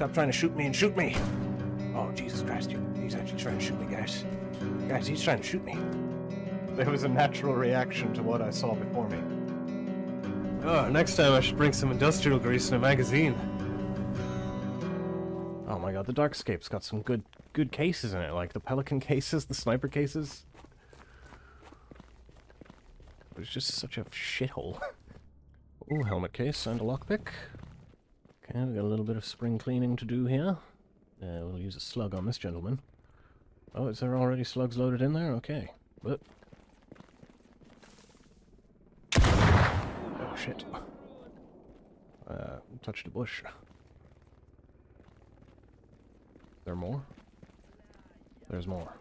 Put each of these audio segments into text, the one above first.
Stop trying to shoot me and shoot me. Oh, Jesus Christ. He's actually trying to shoot me, guys. Guys, he's trying to shoot me. There was a natural reaction to what I saw before me. Oh, next time I should bring some industrial grease in a magazine. Oh my god, the Darkscape's got some good good cases in it, like the Pelican cases, the sniper cases. But it's just such a shithole. Ooh, helmet case and a lockpick. Okay, we've got a little bit of spring cleaning to do here. Uh, we'll use a slug on this gentleman. Oh, is there already slugs loaded in there? Okay. But... Oh, shit. Uh, touched a bush. There more? There's more.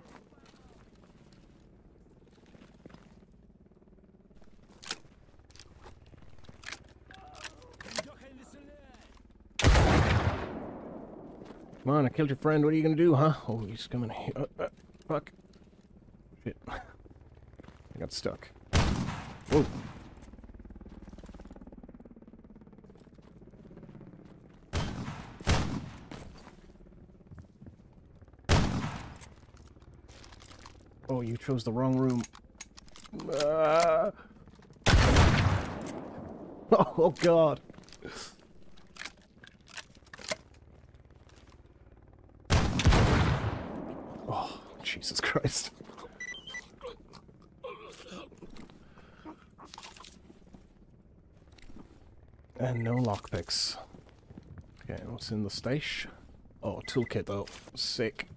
Come on, I killed your friend. What are you gonna do, huh? Oh, he's coming here. Uh, uh, fuck. Shit. I got stuck. Whoa. Oh, you chose the wrong room. Uh... Oh, God. Oh, Jesus Christ. And no lockpicks. Okay, what's in the stash? Oh, toolkit though. Sick.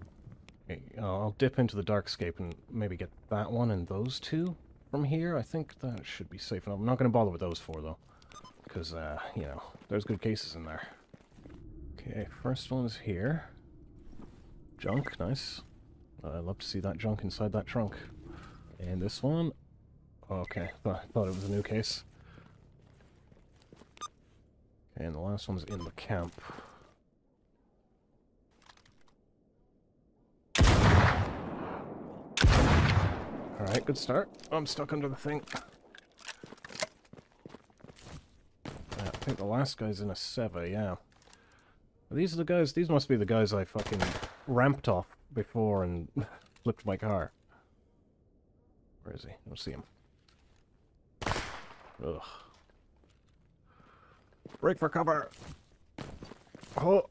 Okay, uh, I'll dip into the Darkscape and maybe get that one and those two from here. I think that should be safe enough. I'm not going to bother with those four though. Because, uh, you know, there's good cases in there. Okay, first one is here. Junk, nice. Uh, I'd love to see that junk inside that trunk. And this one. Okay, th thought it was a new case. And the last one's in the camp. Alright, good start. I'm stuck under the thing. Yeah, I think the last guy's in a Seva, yeah. These are the guys, these must be the guys I fucking ramped off before and flipped my car. Where is he? I don't see him. Ugh. Break for cover! Oh!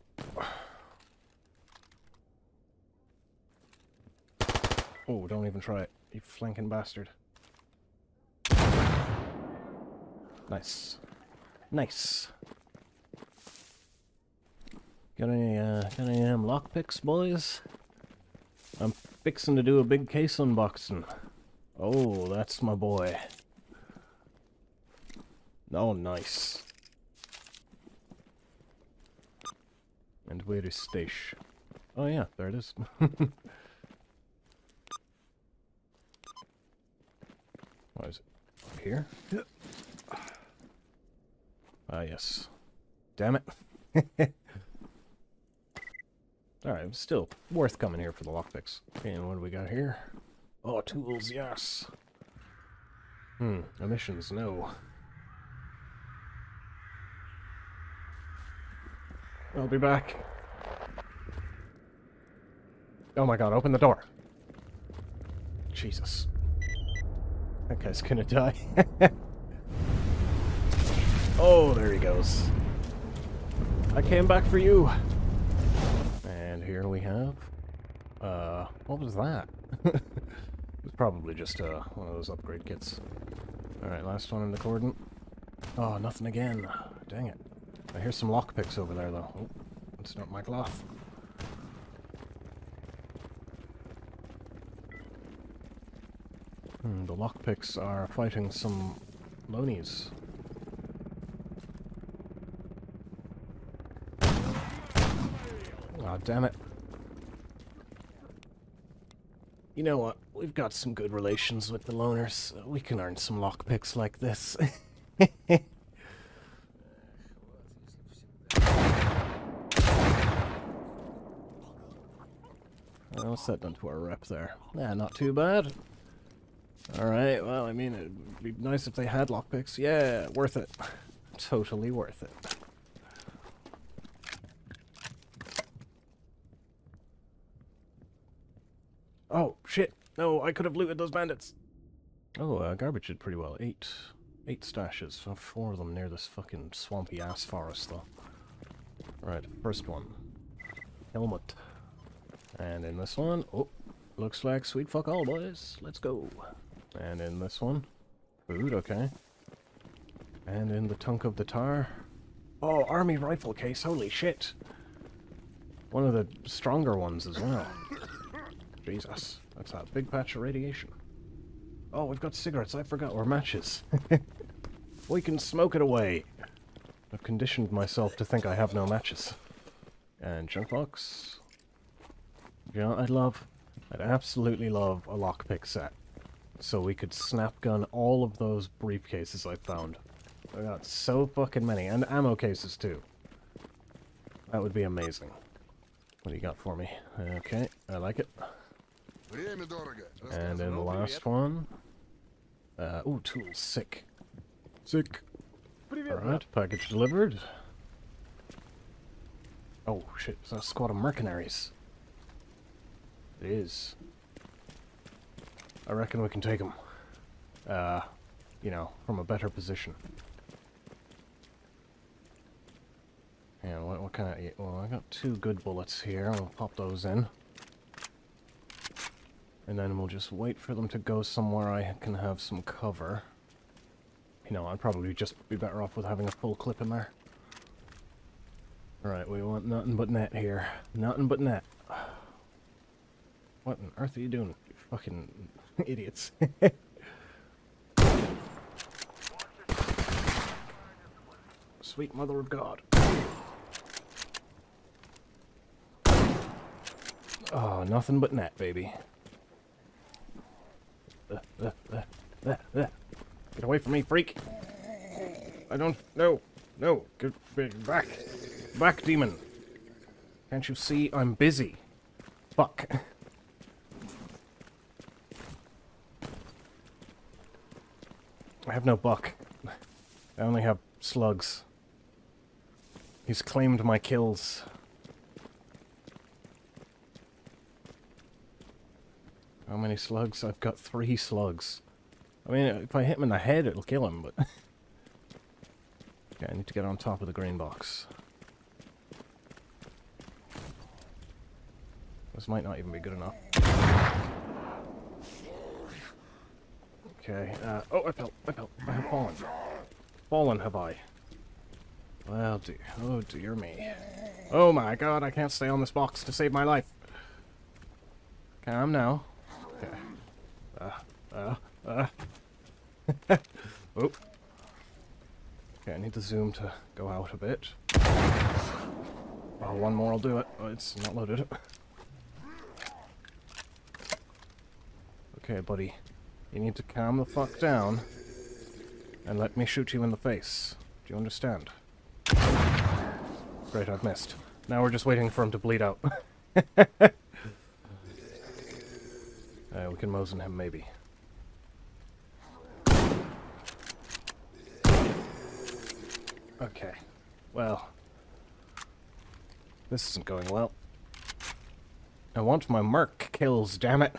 Oh, don't even try it, you flanking bastard. Nice. Nice. Got any, uh, got any um, lockpicks, boys? I'm fixing to do a big case unboxing. Oh, that's my boy. Oh, nice. And where is Stash? Oh yeah, there it is. what is it? Up here? Ah, yes. Damn it. Alright, still worth coming here for the lockpicks. And what do we got here? Oh, tools, yes. Hmm, emissions, no. I'll be back. Oh my god, open the door. Jesus. That guy's gonna die. oh, there he goes. I came back for you. Here we have... Uh, what was that? it was probably just uh, one of those upgrade kits. Alright, last one in the cordon. Oh, nothing again. Dang it. I hear some lockpicks over there, though. Oh, that's not my cloth. Hmm, the lockpicks are fighting some lonies. Oh, damn it. You know what? We've got some good relations with the loners. We can earn some lockpicks like this. What's that done to our rep there? Yeah, not too bad. Alright, well, I mean, it'd be nice if they had lockpicks. Yeah, worth it. Totally worth it. Shit! No, I could have looted those bandits! Oh, uh, garbage did pretty well. Eight. Eight stashes. Four of them near this fucking swampy ass forest, though. Right, first one. Helmet. And in this one, oh, looks like sweet fuck all, boys. Let's go. And in this one, food, okay. And in the tunk of the tar, oh, army rifle case, holy shit. One of the stronger ones as well. Jesus, that's a big patch of radiation. Oh, we've got cigarettes, I forgot, or matches. we can smoke it away. I've conditioned myself to think I have no matches. And junk box. You know I'd love? I'd absolutely love a lockpick set. So we could snap gun all of those briefcases I found. I got so fucking many. And ammo cases too. That would be amazing. What do you got for me? Okay, I like it. And then the last one. Uh, ooh, tools. Sick. Sick. Alright, package delivered. Oh, shit. It's a squad of mercenaries. It is. I reckon we can take them. Uh, you know, from a better position. Yeah, what, what kind of... Well, I got two good bullets here. I'll pop those in. And then we'll just wait for them to go somewhere I can have some cover. You know, I'd probably just be better off with having a full clip in there. Right, we want nothing but net here. Nothing but net. What on earth are you doing, you fucking idiots? Sweet mother of God. Oh, nothing but net, baby. Get away from me, freak! I don't... No! No! Get back! Back, demon! Can't you see I'm busy? Fuck. I have no buck. I only have slugs. He's claimed my kills. How many slugs? I've got three slugs. I mean, if I hit him in the head, it'll kill him, but... okay, I need to get on top of the green box. This might not even be good enough. Okay, uh, oh, I fell, I fell, I have fallen. Fallen have I. Well, dear, oh dear me. Oh my god, I can't stay on this box to save my life. Calm now. Uh, uh, uh. oh. Okay, I need the zoom to go out a bit. Oh, one more I'll do it. Oh, it's not loaded. Okay, buddy. You need to calm the fuck down and let me shoot you in the face. Do you understand? Great, I've missed. Now we're just waiting for him to bleed out. Uh, we can Mosin him, maybe. Okay. Well. This isn't going well. I want my merc kills, damn it.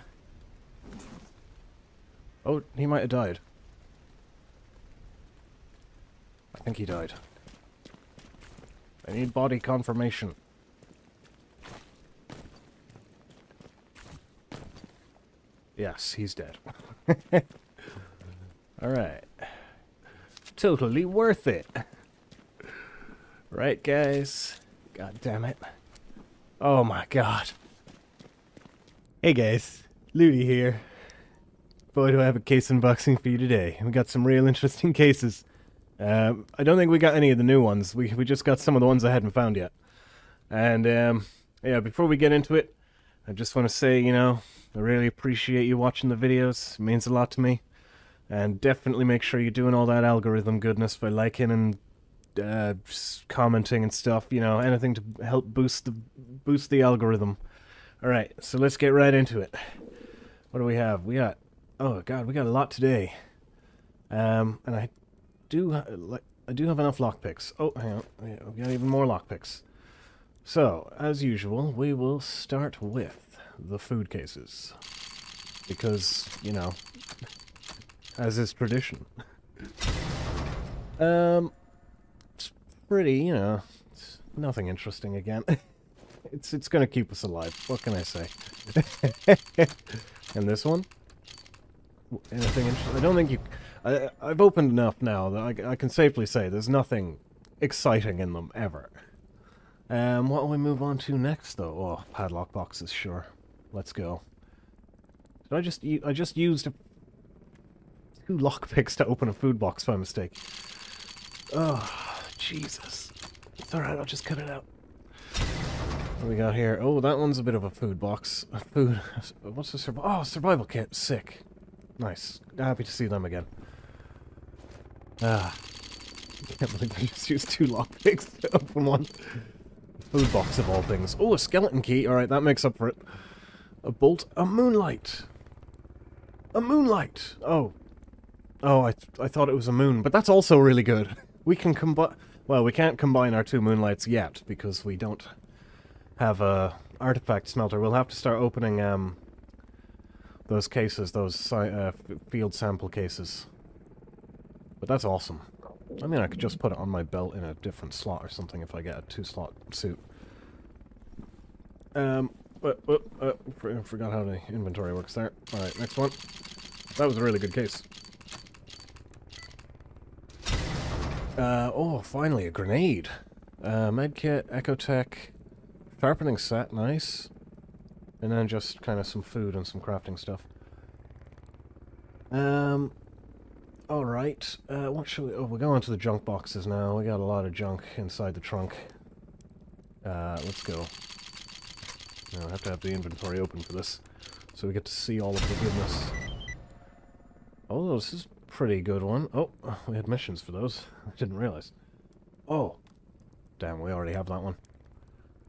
Oh, he might have died. I think he died. I need body confirmation. Yes, he's dead. Alright. Totally worth it. Right, guys? God damn it. Oh my god. Hey guys, Ludi here. Boy, do I have a case unboxing for you today. We got some real interesting cases. Um, I don't think we got any of the new ones. We we just got some of the ones I hadn't found yet. And um, yeah, before we get into it, I just want to say, you know, I really appreciate you watching the videos. It means a lot to me. And definitely make sure you're doing all that algorithm goodness by liking and uh, commenting and stuff. You know, anything to help boost the boost the algorithm. All right, so let's get right into it. What do we have? We got oh god, we got a lot today. Um, and I do like I do have enough lockpicks. Oh, hang on, yeah, we got even more lockpicks. So, as usual, we will start with the food cases. because, you know, as is tradition. um, it's pretty, you know, nothing interesting again. it's it's gonna keep us alive. What can I say? and this one? Anything interesting? I don't think you... I, I've opened enough now that I, I can safely say there's nothing exciting in them, ever. Um, what will we move on to next, though? Oh, padlock boxes, sure. Let's go. Did I just... I just used two lockpicks to open a food box by mistake. Oh, Jesus. It's alright, I'll just cut it out. What we got here? Oh, that one's a bit of a food box. A food... What's the survival... Oh, survival kit. Sick. Nice. Happy to see them again. Ah. I Can't believe I just used two lockpicks to open one. Food box of all things. Oh, a skeleton key. Alright, that makes up for it. A bolt. A moonlight. A moonlight. Oh. Oh, I, th I thought it was a moon, but that's also really good. We can combine... Well, we can't combine our two moonlights yet, because we don't have a artifact smelter. We'll have to start opening um, those cases, those uh, field sample cases. But that's awesome. I mean, I could just put it on my belt in a different slot or something if I get a two-slot suit. Um, uh, uh, for, forgot how the inventory works there. Alright, next one. That was a really good case. Uh, oh, finally, a grenade. Uh, medkit, ecotech, sharpening set, nice. And then just kind of some food and some crafting stuff. Um, alright. Uh, what should we... Oh, we're going to the junk boxes now. We got a lot of junk inside the trunk. Uh, let's go. Now, I have to have the inventory open for this. So we get to see all of the goodness. Oh, this is a pretty good one. Oh, we had missions for those. I didn't realize. Oh. Damn, we already have that one.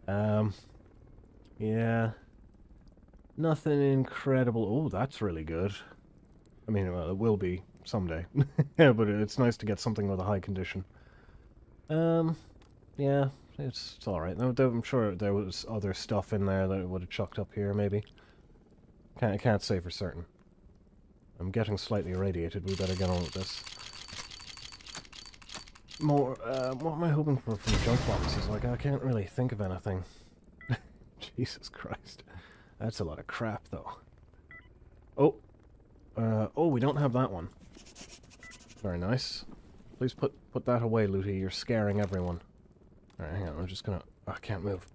Um, yeah. Nothing incredible. Oh, that's really good. I mean, well, it will be someday. yeah, but it's nice to get something with a high condition. Um, yeah, it's, it's alright. I'm sure there was other stuff in there that would have chucked up here, maybe. Can't, I can't say for certain. I'm getting slightly irradiated. We better get on with this. More, uh, what am I hoping for from junk boxes? Like, I can't really think of anything. Jesus Christ. That's a lot of crap, though. Oh. Uh, oh, we don't have that one. Very nice. Please put put that away, Looty. You're scaring everyone. Alright, hang on. I'm just gonna... Oh, I can't move.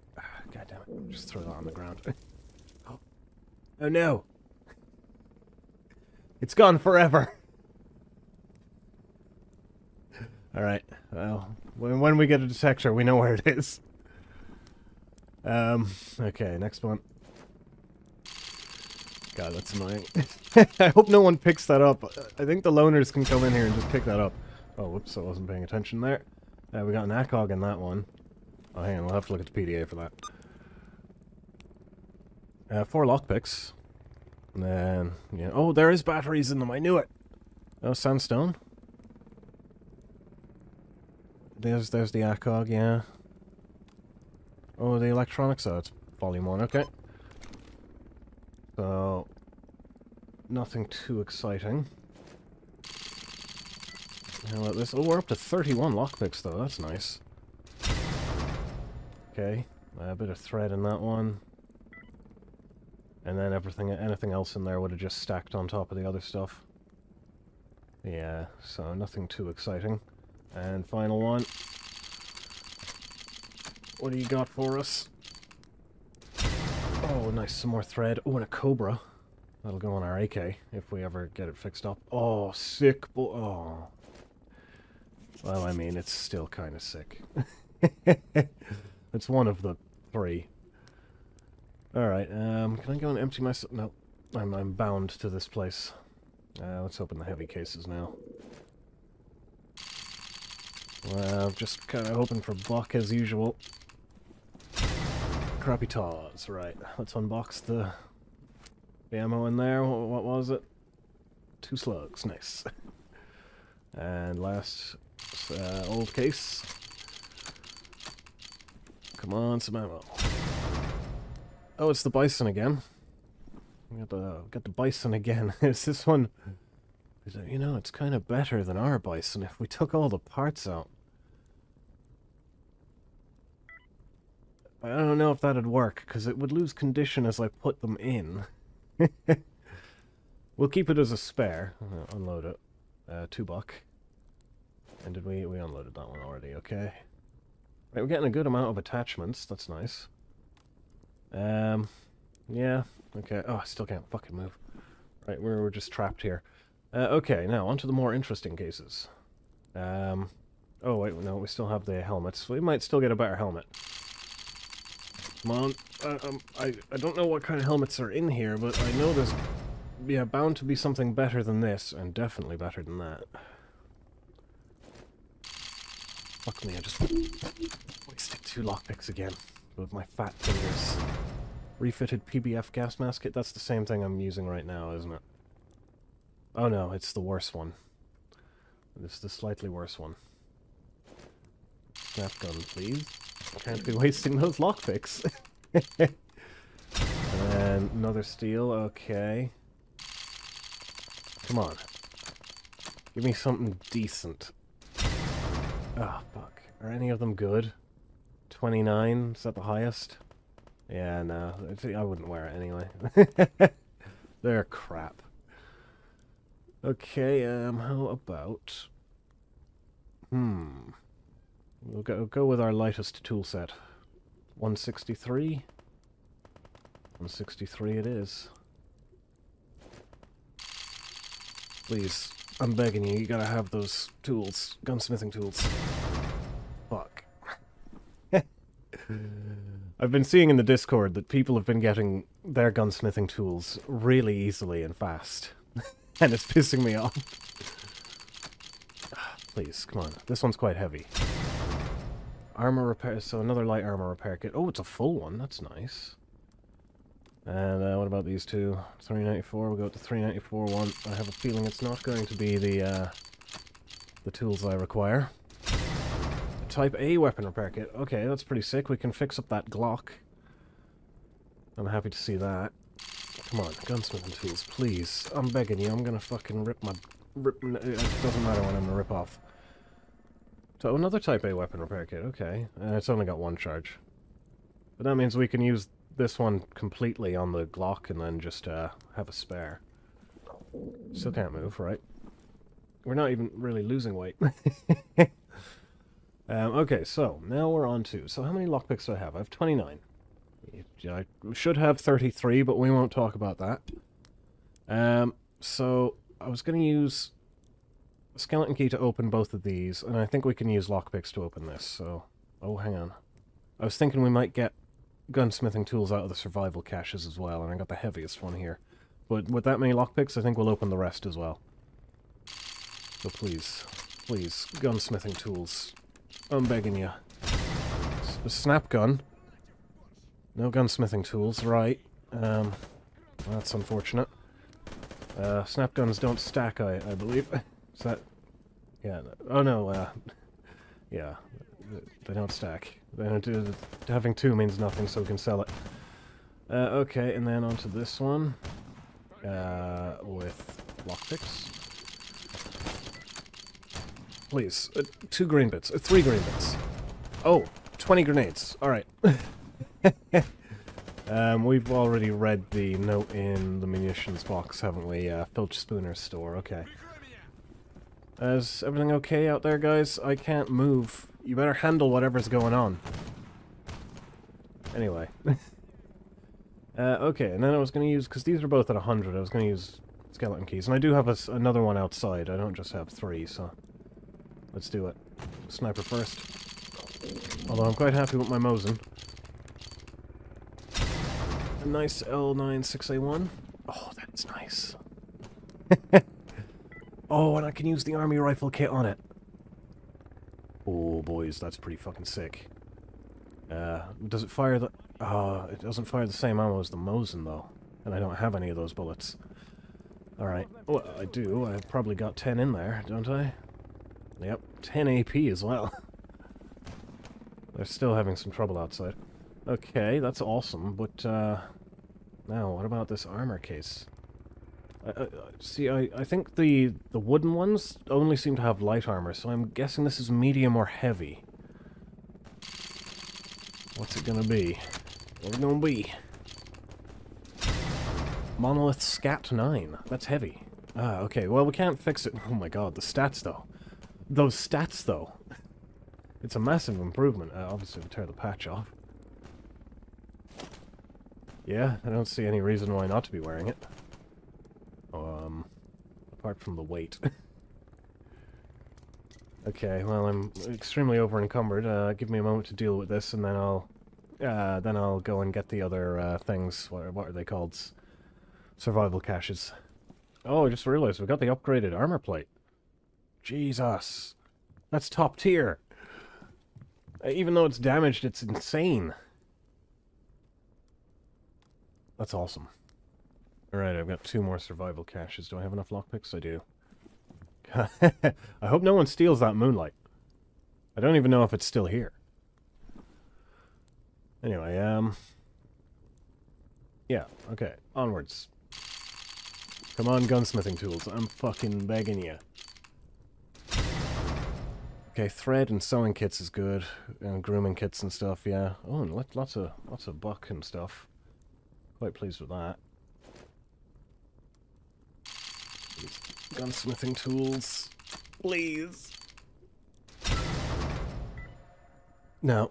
God damn it. Just throw that on the ground. oh. oh, no. It's gone forever. Alright. Well, when, when we get a detector, we know where it is. Um, okay, next one. God, that's annoying. I hope no one picks that up. I think the loners can come in here and just pick that up. Oh, whoops, I wasn't paying attention there. Uh, we got an ACOG in that one. Oh, hang on, we'll have to look at the PDA for that. Uh, four lockpicks. And then, yeah. Oh, there is batteries in them, I knew it! Oh, sandstone. There's, there's the ACOG, yeah. Oh, the electronics, oh, it's volume 1, okay. So, nothing too exciting. This? Oh, we're up to 31 lockpicks, though. That's nice. Okay, a bit of thread in that one. And then everything, anything else in there would have just stacked on top of the other stuff. Yeah, so nothing too exciting. And final one. What do you got for us? Oh, nice, some more thread. Oh, and a Cobra. That'll go on our AK if we ever get it fixed up. Oh, sick. boy. Oh. Well, I mean, it's still kind of sick. it's one of the three. Alright, um, can I go and empty myself? No, I'm, I'm bound to this place. Uh, let's open the heavy cases now. Well, just kind of hoping for buck as usual. Crappy TOZ, right. Let's unbox the, ammo in there. What, what was it? Two slugs, nice. and last uh, old case. Come on, some ammo. Oh, it's the Bizon again. We got the got the Bizon again. is this one? Is it, you know, it's kind of better than our Bizon if we took all the parts out. I don't know if that'd work because it would lose condition as I put them in. we'll keep it as a spare. Unload it. Uh, two buck. And did we we unloaded that one already? Okay. Right, we're getting a good amount of attachments. That's nice. Um, yeah. Okay. Oh, I still can't fucking move. Right, we're, we're just trapped here. Uh, okay, now on to the more interesting cases. Um, oh wait, no, we still have the helmets. We might still get a better helmet. Come on. Uh, um, I, I don't know what kind of helmets are in here, but I know there's yeah, bound to be something better than this, and definitely better than that. Fuck me, I just wasted two lockpicks again with my fat fingers. Refitted PBF gas mask kit, that's the same thing I'm using right now, isn't it? Oh no, it's the worse one. This is the slightly worse one. Snap gun, please. Can't be wasting those lockpicks. and another steel, okay. Come on. Give me something decent. Oh, fuck. Are any of them good? 29? Is that the highest? Yeah, no. I wouldn't wear it anyway. They're crap. Okay, um, how about... Hmm... We'll go, go with our lightest tool set. 163. 163 it is. Please, I'm begging you, you gotta have those tools. Gunsmithing tools. I've been seeing in the Discord that people have been getting their gunsmithing tools really easily and fast. and it's pissing me off. Please, come on. This one's quite heavy. Armor repair, so another light armor repair kit. Oh, it's a full one. That's nice. And uh, what about these two? 394, we'll go to 394 one. I have a feeling it's not going to be the, uh, the tools I require. Type A weapon repair kit. Okay, that's pretty sick. We can fix up that Glock. I'm happy to see that. Come on, gunsmithing tools, please. I'm begging you, I'm gonna fucking rip my... Rip, it doesn't matter when I'm gonna rip off. So another Type A weapon repair kit, okay. Uh, it's only got one charge. But that means we can use this one completely on the Glock and then just uh, have a spare. Still can't move, right? We're not even really losing weight. um, okay, so now we're on to... So how many lockpicks do I have? I have 29. I should have 33, but we won't talk about that. Um, so I was going to use skeleton key to open both of these, and I think we can use lockpicks to open this, so... Oh, hang on. I was thinking we might get gunsmithing tools out of the survival caches as well, and I got the heaviest one here. But with that many lockpicks, I think we'll open the rest as well. So please, please, gunsmithing tools. I'm begging you. A snap gun. No gunsmithing tools, right. Um, that's unfortunate. Uh, snap guns don't stack, I, I believe. Is that yeah. Oh no. Uh, yeah. They don't stack. They don't do. Having two means nothing, so we can sell it. Uh, okay, and then onto this one. Uh, with lockpicks. Please, uh, two green bits. Uh, three green bits. Oh, 20 grenades. Alright. um, we've already read the note in the munitions box, haven't we? Uh, Filch Spooner's store. Okay. Is everything okay out there, guys? I can't move. You better handle whatever's going on. Anyway. uh, okay, and then I was going to use... Because these are both at 100, I was going to use skeleton keys. And I do have a, another one outside. I don't just have three, so... Let's do it. Sniper first. Although I'm quite happy with my Mosin. A nice L96A1. Oh, that's nice. Oh, and I can use the army rifle kit on it. Oh, boys, that's pretty fucking sick. Uh, does it fire the... Oh, it doesn't fire the same ammo as the Mosin, though. And I don't have any of those bullets. Alright. Well, I do. I've probably got 10 in there, don't I? Yep, 10 AP as well. They're still having some trouble outside. Okay, that's awesome, but, uh... Now, what about this armor case? Uh, see, I, I think the, the wooden ones only seem to have light armor, so I'm guessing this is medium or heavy. What's it gonna be? What's it gonna be? Monolith SKAT 9. That's heavy. Ah, okay. Well, we can't fix it. Oh my god, the stats, though. Those stats, though. It's a massive improvement. Uh, obviously, tear the patch off. Yeah, I don't see any reason why not to be wearing it. Um, apart from the weight. okay, well, I'm extremely over-encumbered. Uh, give me a moment to deal with this, and then I'll... Uh, then I'll go and get the other uh, things. What, what are they called? Survival caches. Oh, I just realized we got the upgraded armor plate. Jesus. That's top tier. Uh, even though it's damaged, it's insane. That's awesome. Alright, I've got two more survival caches. Do I have enough lockpicks? I do. I hope no one steals that moonlight. I don't even know if it's still here. Anyway, um... Yeah, okay. Onwards. Come on, gunsmithing tools. I'm fucking begging you. Okay, thread and sewing kits is good, and grooming kits and stuff. Yeah. Oh, and lots of lots of buck and stuff. Quite pleased with that. Gunsmithing tools, please. No,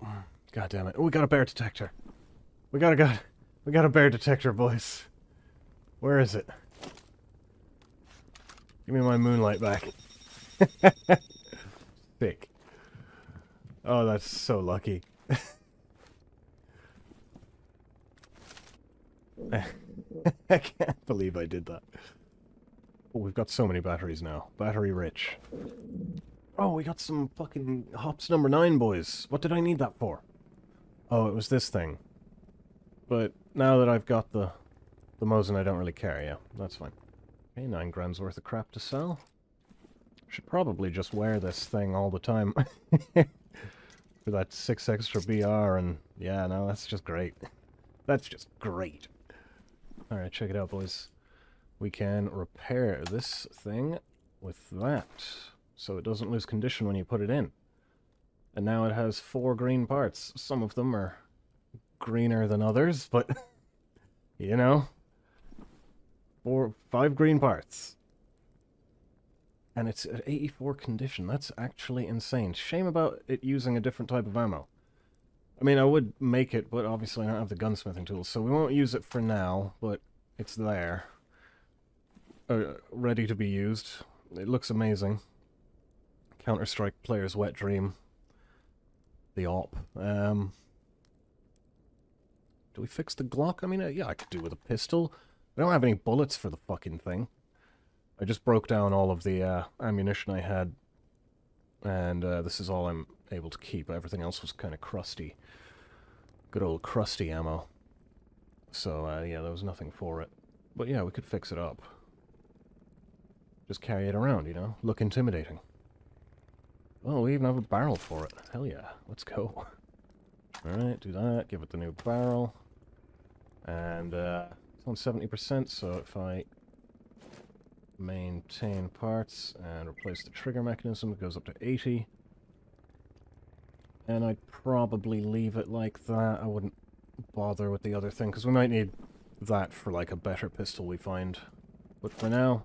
god damn it! We got a bear detector. We got a got we got a bear detector, boys. Where is it? Give me my moonlight back. Oh, that's so lucky. I can't believe I did that. Oh, we've got so many batteries now. Battery rich. Oh, we got some fucking hops number nine, boys. What did I need that for? Oh, it was this thing. But now that I've got the the Mosin, I don't really care. Yeah, that's fine. Okay, nine grams worth of crap to sell. Should probably just wear this thing all the time. For that 6 extra BR and... Yeah, no, that's just great. That's just great. Alright, check it out, boys. We can repair this thing with that. So it doesn't lose condition when you put it in. And now it has four green parts. Some of them are greener than others, but... you know? Four, five green parts and it's at 84 condition. That's actually insane. Shame about it using a different type of ammo. I mean, I would make it, but obviously I don't have the gunsmithing tools, so we won't use it for now, but it's there. Uh, ready to be used. It looks amazing. Counter-Strike player's wet dream. The op. Um, do we fix the Glock? I mean, uh, yeah, I could do with a pistol. I don't have any bullets for the fucking thing. I just broke down all of the uh, ammunition I had, and uh, this is all I'm able to keep. Everything else was kind of crusty. Good old crusty ammo. So, uh, yeah, there was nothing for it. But yeah, we could fix it up. Just carry it around, you know? Look intimidating. Oh, we even have a barrel for it. Hell yeah. Let's go. Alright, do that. Give it the new barrel. And, uh, it's on 70%, so if I maintain parts and replace the trigger mechanism. It goes up to 80. And I'd probably leave it like that. I wouldn't bother with the other thing, because we might need that for like a better pistol we find. But for now,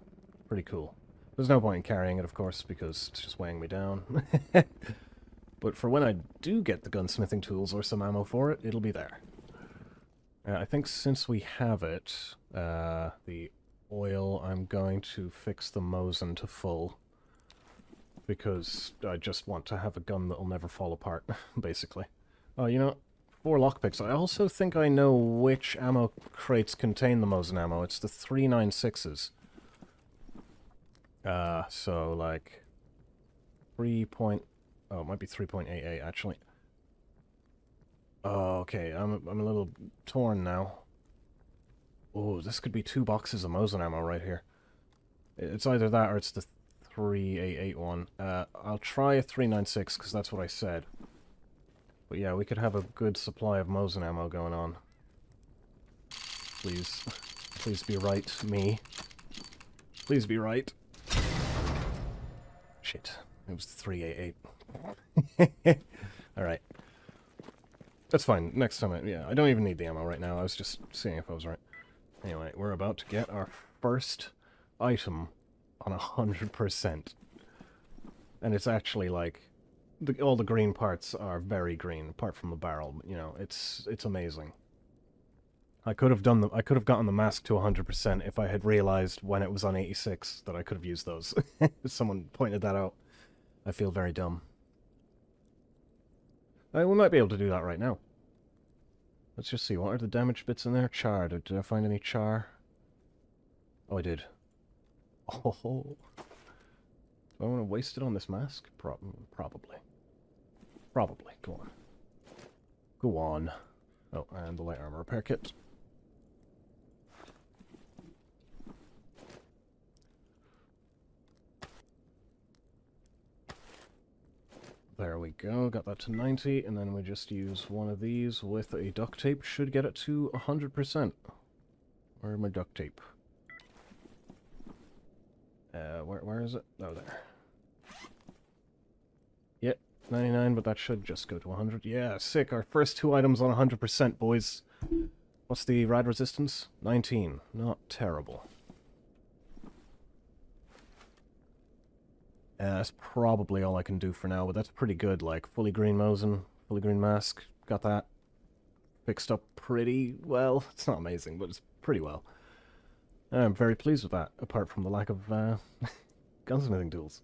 pretty cool. There's no point in carrying it, of course, because it's just weighing me down. but for when I do get the gunsmithing tools or some ammo for it, it'll be there. Uh, I think since we have it, uh, the oil, I'm going to fix the Mosin to full. Because I just want to have a gun that'll never fall apart, basically. Oh, you know, four lockpicks. I also think I know which ammo crates contain the Mosin ammo. It's the 396s. Uh, so, like, 3 point... Oh, it might be 3.88, actually. Oh, okay, I'm, I'm a little torn now. Oh, this could be two boxes of Mosin ammo right here. It's either that or it's the 3881. Uh, I'll try a 396 because that's what I said. But yeah, we could have a good supply of Mosin ammo going on. please. Please be right, me. Please be right. Shit. It was 388. Alright. That's fine. Next time, I, yeah, I don't even need the ammo right now. I was just seeing if I was right. Anyway, we're about to get our first item on a 100%. And it's actually like... The, all the green parts are very green, apart from the barrel. You know, it's it's amazing. I could have done the I could have gotten the mask to 100% if I had realized when it was on 86 that I could have used those. Someone pointed that out. I feel very dumb. Uh, we might be able to do that right now. Let's just see, what are the damaged bits in there? Char, did, did I find any char? Oh, I did. Oh, do I want to waste it on this mask? Pro probably. Probably, go on. Go on. Oh, and the light armor repair kit. There we go, got that to 90, and then we just use one of these with a duct tape, should get it to 100%. Where my duct tape? Uh, where, where is it? Oh, there. Yep, 99, but that should just go to 100. Yeah, sick, our first two items on 100%, boys. What's the rad resistance? 19. Not terrible. Uh, that's probably all I can do for now, but that's pretty good. Like, fully green Mosin, fully green mask, got that fixed up pretty well. It's not amazing, but it's pretty well. I'm very pleased with that, apart from the lack of uh, gunsmithing tools.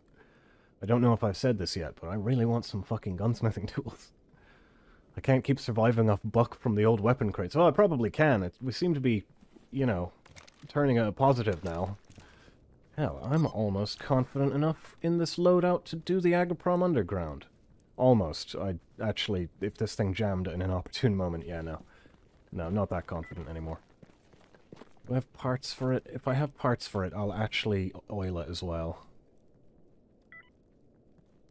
I don't know if I've said this yet, but I really want some fucking gunsmithing tools. I can't keep surviving off buck from the old weapon crates. Oh, I probably can. It, we seem to be, you know, turning a positive now. Hell, I'm almost confident enough in this loadout to do the Agroprom Underground. Almost. I actually, if this thing jammed in an opportune moment, yeah, no. No, not that confident anymore. Do I have parts for it? If I have parts for it, I'll actually oil it as well.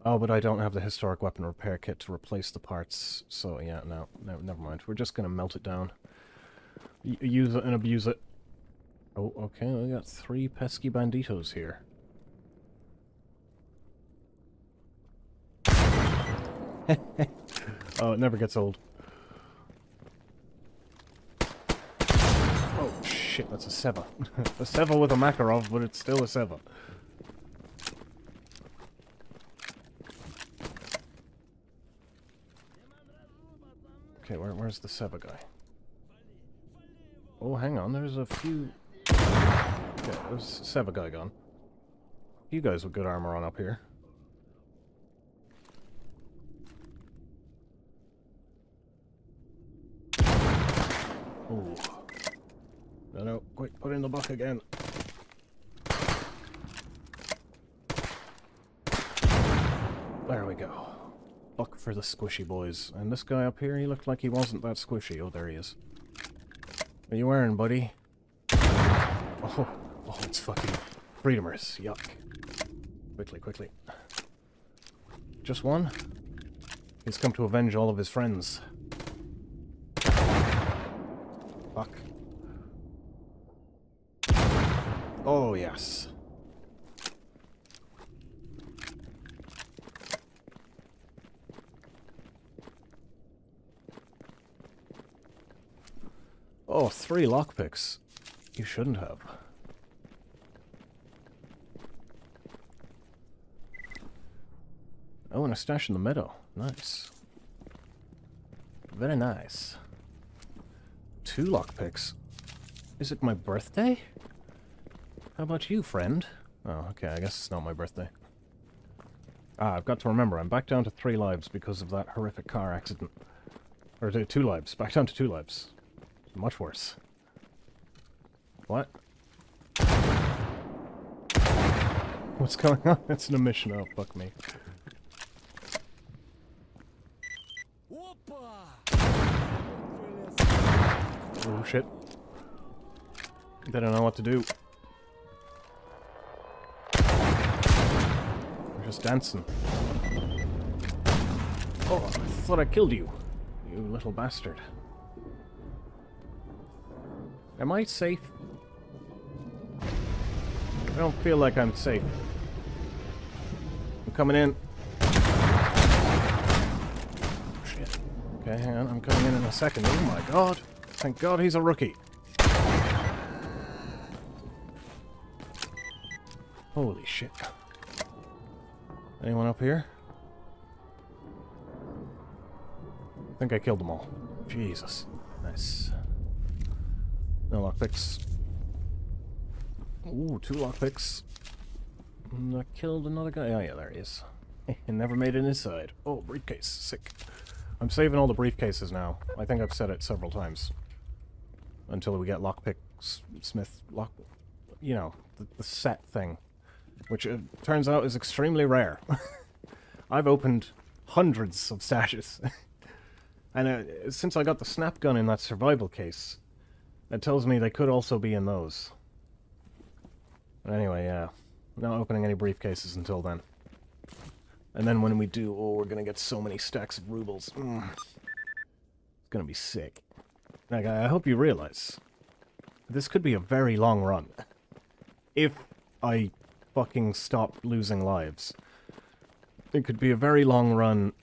Oh, but I don't have the historic weapon repair kit to replace the parts, so yeah, no, no never mind. We're just gonna melt it down. Y use it and abuse it. Oh, okay, we got three pesky banditos here. oh, it never gets old. Oh, shit, that's a Seva. a Seva with a Makarov, but it's still a Seva. Okay, where, where's the Seva guy? Oh, hang on, there's a few Okay, there's Seva guy gone. You guys with good armor on up here. Ooh. No, no, quick, put in the buck again. There we go. Buck for the squishy boys. And this guy up here, he looked like he wasn't that squishy. Oh, there he is. What are you wearing, buddy? Oh, it's fucking Freedomers. Yuck. Quickly, quickly. Just one? He's come to avenge all of his friends. Fuck. Oh, yes. Oh, three lockpicks. You shouldn't have. Oh, and a stash in the meadow. Nice. Very nice. Two lockpicks. Is it my birthday? How about you, friend? Oh, okay, I guess it's not my birthday. Ah, I've got to remember, I'm back down to three lives because of that horrific car accident. Or two lives. Back down to two lives. Much worse. What? What's going on? It's an emission. Oh, fuck me. Oh, shit. They don't know what to do. They're just dancing. Oh, I thought I killed you. You little bastard. Am I safe? I don't feel like I'm safe. I'm coming in. Shit. Okay, hang on. I'm coming in in a second. Oh my god. Thank god he's a rookie. Holy shit. Anyone up here? I think I killed them all. Jesus. Nice. No lockpicks. Ooh, two lockpicks. Mm, I killed another guy. Oh yeah, there he is. never made it inside. Oh, briefcase. Sick. I'm saving all the briefcases now. I think I've said it several times. Until we get lockpick smith lock... You know, the, the set thing. Which it turns out is extremely rare. I've opened hundreds of stashes. and uh, since I got the snap gun in that survival case, it tells me they could also be in those. But anyway, yeah. Not opening any briefcases until then. And then when we do, oh, we're gonna get so many stacks of rubles. Mm. It's gonna be sick. Like, I hope you realize, this could be a very long run. If I fucking stop losing lives. It could be a very long run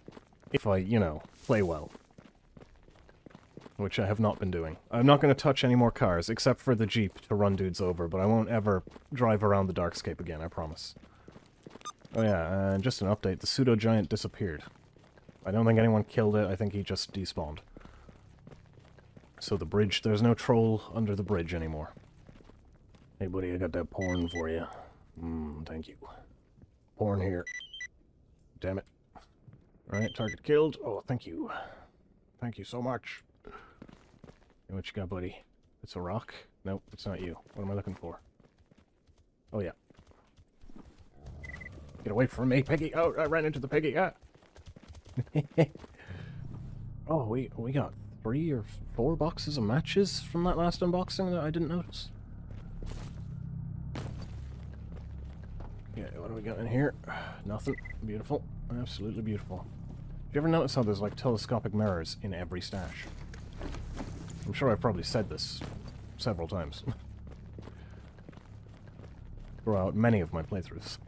if I, you know, play well which I have not been doing. I'm not going to touch any more cars, except for the Jeep to run dudes over, but I won't ever drive around the Darkscape again, I promise. Oh yeah, and just an update, the pseudo-giant disappeared. I don't think anyone killed it, I think he just despawned. So the bridge, there's no troll under the bridge anymore. Hey buddy, I got that porn for you. Mmm, thank you. Porn here. Damn it. Alright, target killed. Oh, thank you. Thank you so much. What you got, buddy? It's a rock? Nope, it's not you. What am I looking for? Oh, yeah. Get away from me, Piggy! Oh, I ran into the Piggy! Ah! oh, we, we got three or four boxes of matches from that last unboxing that I didn't notice. Yeah, what do we got in here? Nothing. Beautiful. Absolutely beautiful. Did you ever notice how there's, like, telescopic mirrors in every stash? I'm sure I've probably said this several times. Throughout many of my playthroughs.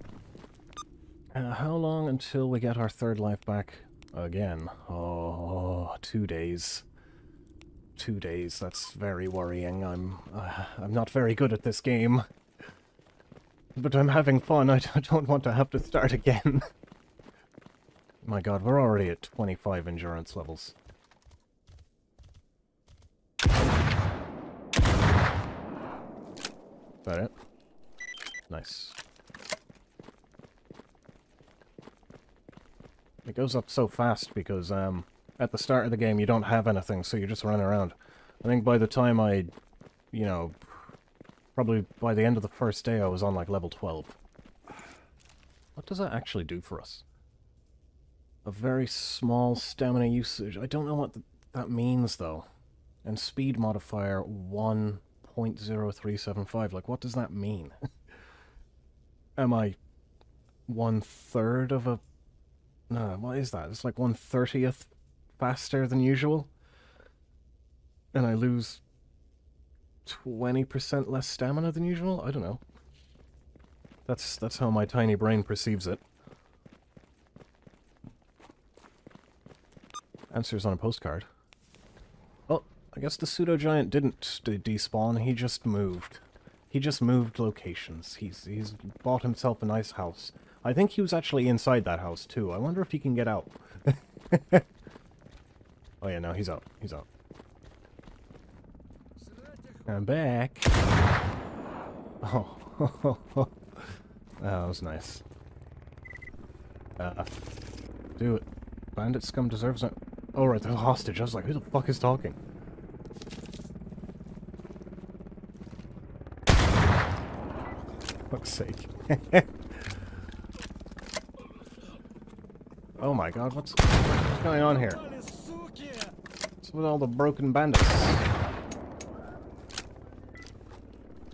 Uh, how long until we get our third life back again? Oh, two days. Two days, that's very worrying. I'm, uh, I'm not very good at this game. But I'm having fun, I don't want to have to start again. My god, we're already at 25 endurance levels. that it? Nice. It goes up so fast because um, at the start of the game you don't have anything, so you're just running around. I think by the time I, you know, probably by the end of the first day I was on like level 12. What does that actually do for us? A very small stamina usage. I don't know what th that means though. And speed modifier 1.0375. Like, what does that mean? Am I one third of a... No, what is that? It's like one thirtieth faster than usual? And I lose 20% less stamina than usual? I don't know. That's, that's how my tiny brain perceives it. Answers on a postcard. Oh, I guess the pseudo-giant didn't despawn, he just moved. He just moved locations. He's, he's bought himself a nice house. I think he was actually inside that house, too. I wonder if he can get out. oh yeah, no, he's out. He's out. I'm back. Oh. that was nice. Uh, do it. Bandit scum deserves it. Oh, right, there's a hostage. I was like, who the fuck is talking? fuck's sake. oh my god, what's, what's going on here? What's with all the broken bandits?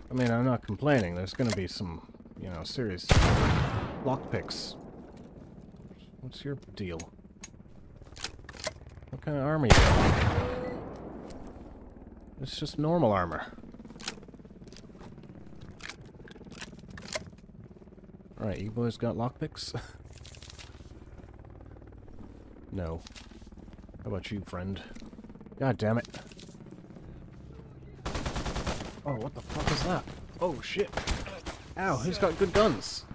I mean, I'm not complaining. There's going to be some, you know, serious lockpicks. What's your deal? What kind of armor you got? It's just normal armor. Alright, you boys got lockpicks? no. How about you, friend? God damn it. Oh, what the fuck is that? Oh, shit. Ow, who's got good guns?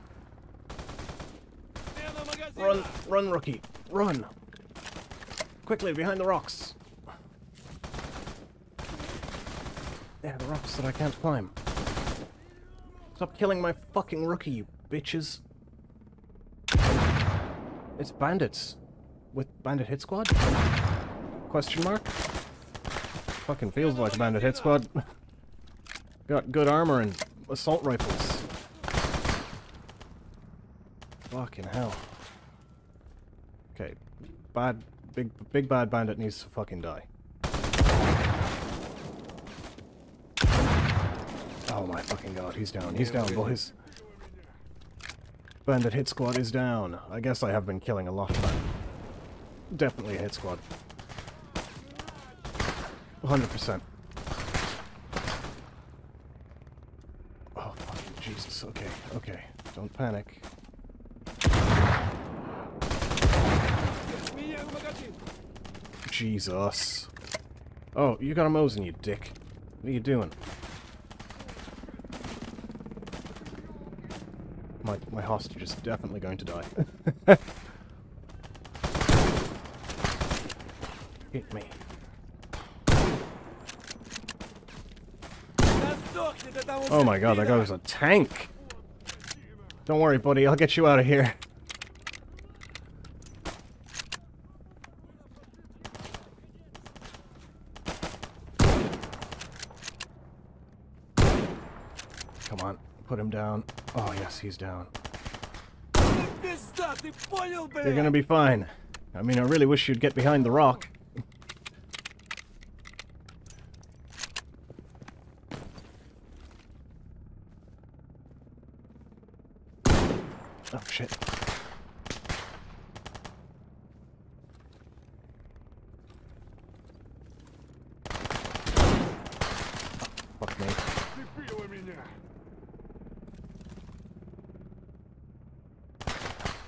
Run, run, rookie. Run. Quickly, behind the rocks. Yeah, the rocks that I can't climb. Stop killing my fucking rookie, you bitches. It's bandits. With bandit hit squad? Question mark? Fucking feels like bandit hit squad. Got good armor and assault rifles. Fucking hell. Okay, bad, big, big bad bandit needs to fucking die. Oh my fucking god, he's down. He's down, boys. Bandit hit squad is down. I guess I have been killing a lot of them. Definitely a hit squad. 100%. Oh, fucking Jesus. Okay, okay. Don't panic. Jesus. Oh, you got a Mosin, you dick. What are you doing? My, my hostage is definitely going to die. Hit me. Oh my god, that guy was a tank! Don't worry, buddy, I'll get you out of here. Come on, put him down. Oh yes, he's down. You're gonna be fine. I mean, I really wish you'd get behind the rock. Oh shit.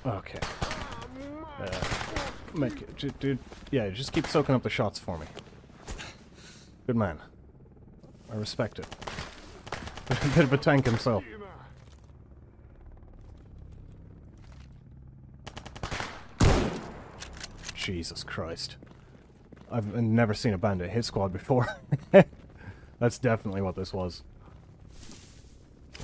Okay. Uh, dude, yeah, just keep soaking up the shots for me. Good man. I respect it. Bit of a tank himself. Jesus Christ. I've never seen a bandit hit squad before. That's definitely what this was.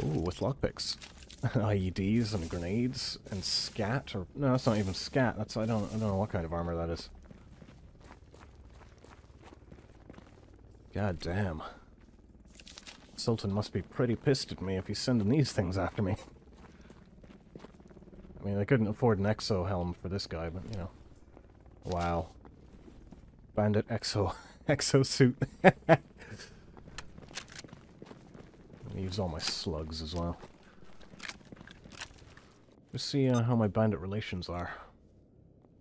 Ooh, with lockpicks. IEDs and grenades and SKAT or no, that's not even SKAT. That's I don't I don't know what kind of armor that is. God damn. Sultan must be pretty pissed at me if he's sending these things after me. I mean, I couldn't afford an exo helm for this guy, but you know. Wow. Bandit exo exo suit. use all my slugs as well. Just see uh, how my bandit relations are.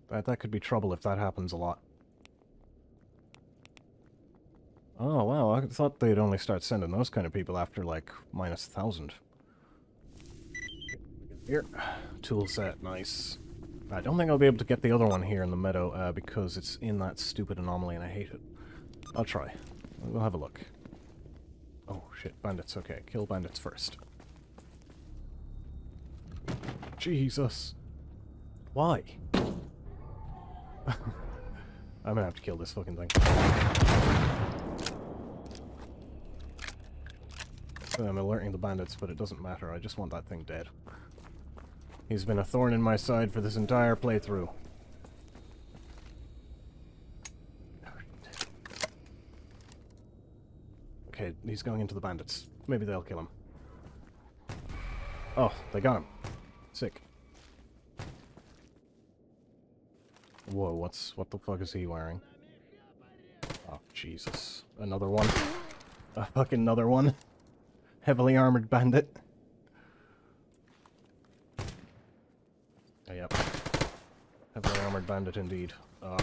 That, that could be trouble if that happens a lot. Oh, wow, I thought they'd only start sending those kind of people after, like, minus a 1,000. Here. Tool set, nice. I don't think I'll be able to get the other one here in the meadow, uh, because it's in that stupid anomaly and I hate it. I'll try. We'll have a look. Oh, shit, bandits, okay. Kill bandits first. Jesus. Why? I'm gonna have to kill this fucking thing. I'm alerting the bandits, but it doesn't matter. I just want that thing dead. He's been a thorn in my side for this entire playthrough. Okay, he's going into the bandits. Maybe they'll kill him. Oh, they got him. Sick. Whoa, what's... what the fuck is he wearing? Oh, Jesus. Another one. A fucking another one. Heavily armored bandit. Oh, yep. Heavily armored bandit indeed. Oh.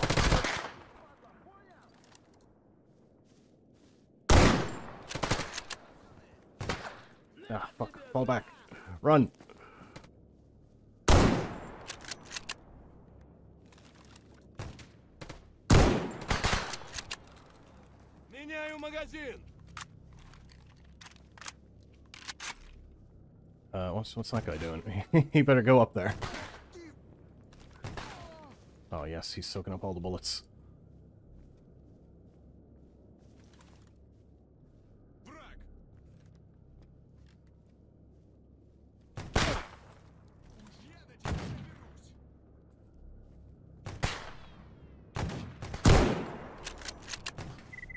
Ah, fuck. Fall back. Run! Uh, what's, what's that guy doing? he better go up there. Oh yes, he's soaking up all the bullets.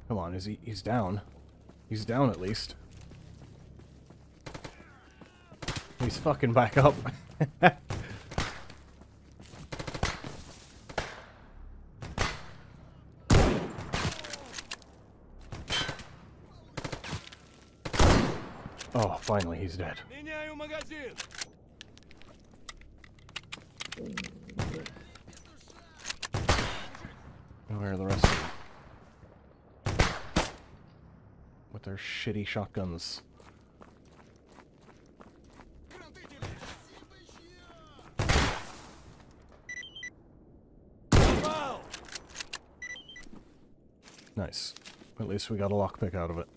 Come on, is he? He's down. He's down at least. He's fucking back up. Finally, he's dead. Where are the rest of them? With their shitty shotguns. Nice. At least we got a lockpick out of it.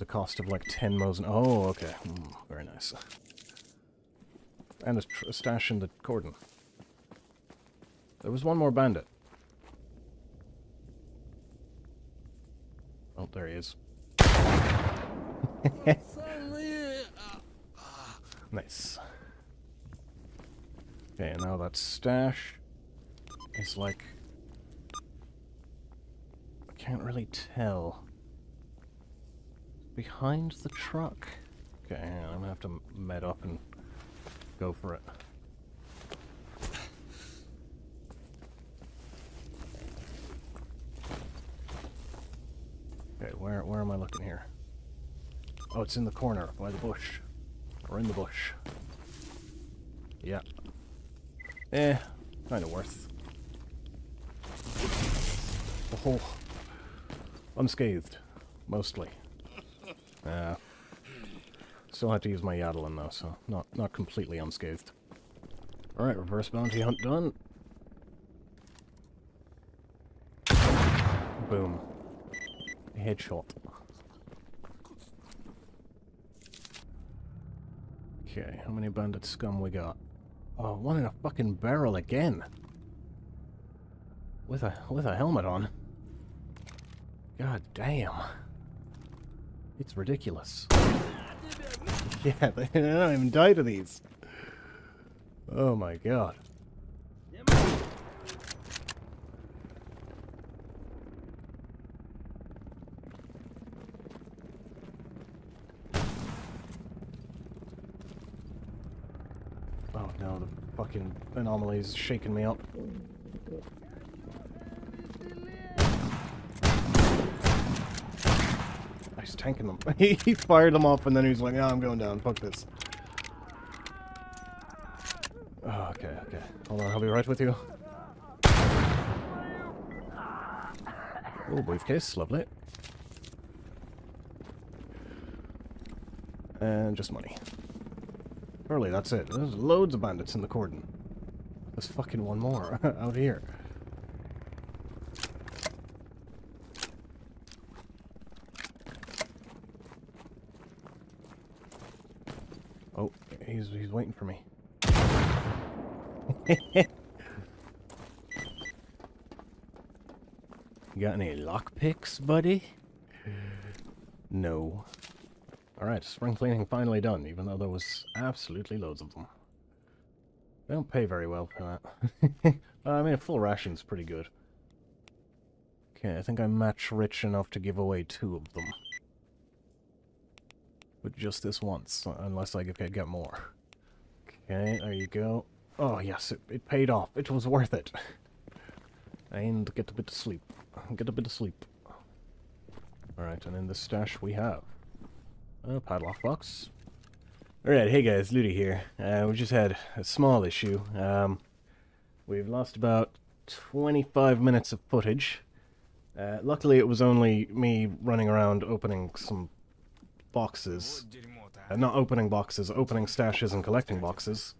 The cost of like 10 mos. Oh, okay. Mm, very nice. And a, a stash in the cordon. There was one more bandit. Oh, there he is. nice. Okay, now that stash is like... I can't really tell. Behind the truck? Okay, hang on, I'm gonna have to med up and go for it. Okay, where, where am I looking here? Oh, it's in the corner, by the bush. Or in the bush. Yeah. Eh, kind of worth. Oh, unscathed, mostly. Uh, still have to use my Yadulin though, so not not completely unscathed. All right, reverse bounty hunt done. Boom. Headshot. Okay, how many bandit scum we got? Oh, one in a fucking barrel again. With a with a helmet on. God damn. It's ridiculous. Yeah, they don't even die to these. Oh my god. Oh no, the fucking anomaly is shaking me up. He's tanking them. he fired them off and then he's like, oh, I'm going down. Fuck this. Oh, okay, okay. Hold on, I'll be right with you. Oh, briefcase, lovely. And just money. Early, that's it. There's loads of bandits in the cordon. There's fucking one more out here. Oh, waiting for me. you got any lockpicks, buddy? No. Alright, spring cleaning finally done, even though there was absolutely loads of them. They don't pay very well for that. I mean, a full ration's pretty good. Okay, I think I'm match rich enough to give away two of them. But just this once, unless I get more. Okay, there you go. Oh, yes, it, it paid off. It was worth it. And get a bit of sleep. Get a bit of sleep. Alright, and in the stash we have a padlock box. Alright, hey guys, Ludi here. Uh, we just had a small issue. Um, we've lost about 25 minutes of footage. Uh, luckily it was only me running around opening some boxes. Uh, not opening boxes, opening stashes and collecting boxes.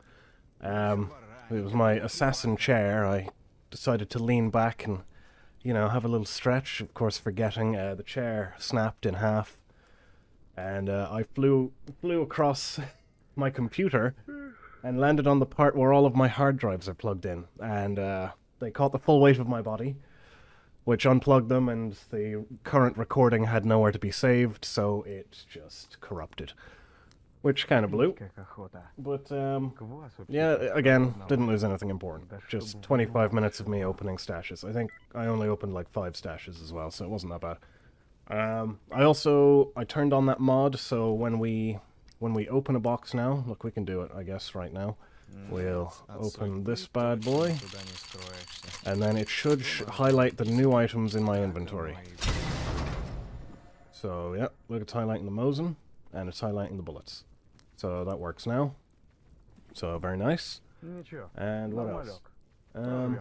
Um, it was my assassin chair. I decided to lean back and, you know, have a little stretch. Of course, forgetting uh, the chair snapped in half, and uh, I flew flew across my computer and landed on the part where all of my hard drives are plugged in, and uh, they caught the full weight of my body, which unplugged them, and the current recording had nowhere to be saved, so it just corrupted which kind of blew. But, um, yeah, again, didn't lose anything important. Just 25 minutes of me opening stashes. I think I only opened like five stashes as well, so it wasn't that bad. Um, I also, I turned on that mod, so when we, when we open a box now, look, we can do it, I guess, right now. We'll open this bad boy, and then it should sh highlight the new items in my inventory. So, yeah, look, it's highlighting the Mosin, and it's highlighting the bullets. So that works now. So very nice. And what else? Um,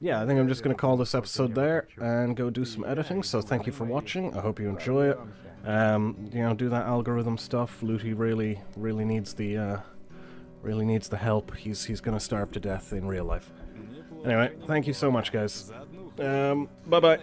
yeah, I think I'm just going to call this episode there and go do some editing. So thank you for watching. I hope you enjoy it. Um, you know, do that algorithm stuff. Looty really, really needs the, uh, really needs the help. He's he's going to starve to death in real life. Anyway, thank you so much, guys. Um, bye bye.